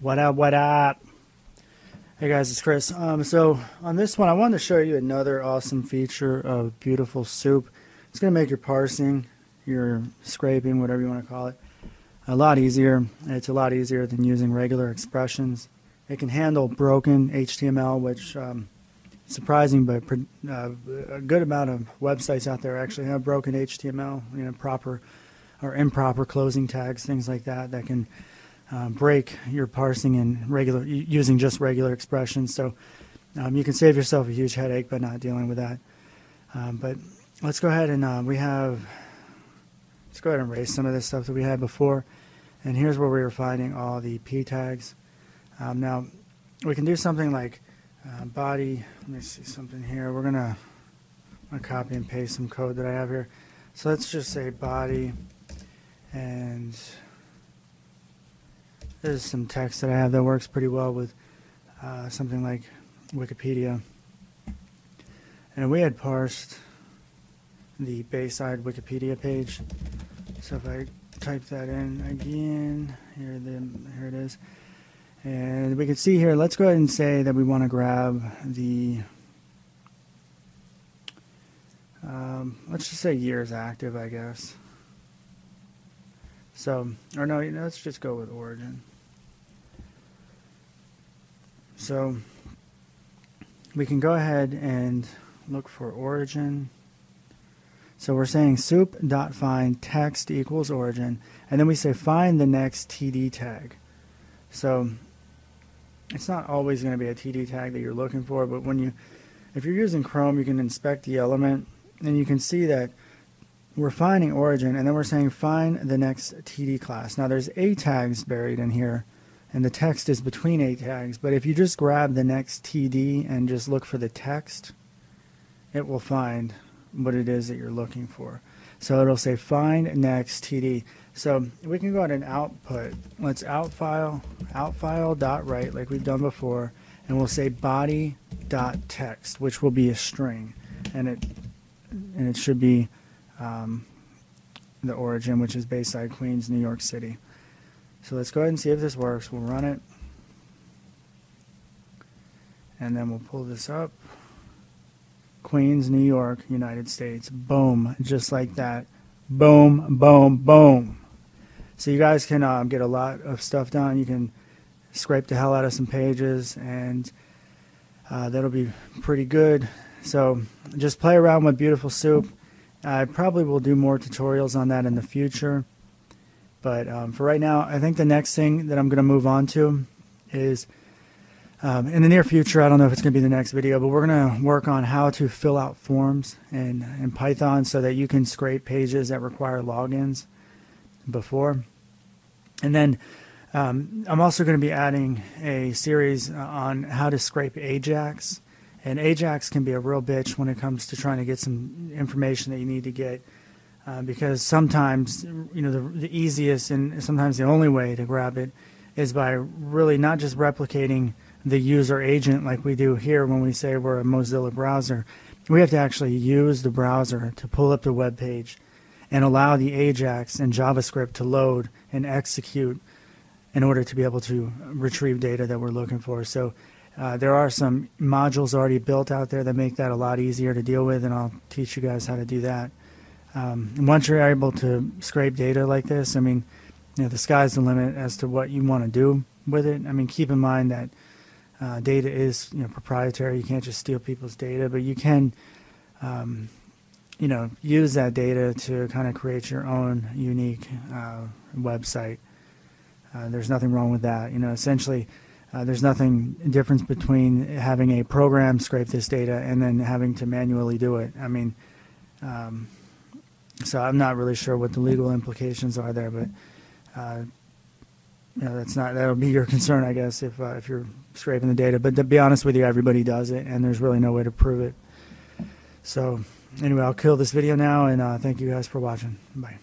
What up, what up? Hey guys, it's Chris. Um, so on this one, I wanted to show you another awesome feature of Beautiful Soup. It's going to make your parsing, your scraping, whatever you want to call it, a lot easier. It's a lot easier than using regular expressions. It can handle broken HTML, which um, surprising, but uh, a good amount of websites out there actually have broken HTML, you know, proper or improper closing tags, things like that, that can uh, break your parsing in regular using just regular expressions. So um, you can save yourself a huge headache by not dealing with that. Um, but let's go ahead and uh, we have let's go ahead and erase some of this stuff that we had before. And here's where we were finding all the p tags. Um, now we can do something like uh, body. Let me see something here. We're gonna, gonna copy and paste some code that I have here. So let's just say body and there's some text that I have that works pretty well with uh, something like Wikipedia. And we had parsed the Bayside Wikipedia page. So if I type that in again, here, the, here it is. And we can see here, let's go ahead and say that we want to grab the, um, let's just say years active, I guess. So, or no, let's just go with origin. So we can go ahead and look for origin. So we're saying soup.find text equals origin, and then we say find the next TD tag. So it's not always going to be a TD tag that you're looking for, but when you, if you're using Chrome, you can inspect the element, and you can see that we're finding origin, and then we're saying find the next TD class. Now there's A tags buried in here, and the text is between A tags, but if you just grab the next TD and just look for the text, it will find what it is that you're looking for. So it'll say find next TD. So we can go ahead and output. Let's outfile, outfile dot write like we've done before, and we'll say body dot text, which will be a string, and it and it should be um, the origin, which is Bayside, Queens, New York City. So let's go ahead and see if this works. We'll run it. And then we'll pull this up. Queens, New York, United States. Boom. Just like that. Boom, boom, boom. So you guys can uh, get a lot of stuff done. You can scrape the hell out of some pages, and uh, that'll be pretty good. So just play around with Beautiful Soup. I probably will do more tutorials on that in the future. But um, for right now, I think the next thing that I'm going to move on to is um, in the near future. I don't know if it's going to be the next video, but we're going to work on how to fill out forms in, in Python so that you can scrape pages that require logins before. And then um, I'm also going to be adding a series on how to scrape Ajax and Ajax can be a real bitch when it comes to trying to get some information that you need to get. Uh, because sometimes, you know, the, the easiest and sometimes the only way to grab it is by really not just replicating the user agent like we do here when we say we're a Mozilla browser. We have to actually use the browser to pull up the web page and allow the Ajax and JavaScript to load and execute in order to be able to retrieve data that we're looking for. So uh, there are some modules already built out there that make that a lot easier to deal with, and I'll teach you guys how to do that. Um, once you're able to scrape data like this, I mean, you know, the sky's the limit as to what you want to do with it. I mean, keep in mind that uh, data is you know proprietary. You can't just steal people's data, but you can, um, you know, use that data to kind of create your own unique uh, website. Uh, there's nothing wrong with that. You know, essentially uh, there's nothing difference between having a program scrape this data and then having to manually do it. I mean, um, so I'm not really sure what the legal implications are there, but uh, you know, that's not that'll be your concern, I guess, if uh, if you're scraping the data. But to be honest with you, everybody does it, and there's really no way to prove it. So anyway, I'll kill this video now, and uh, thank you guys for watching. Bye.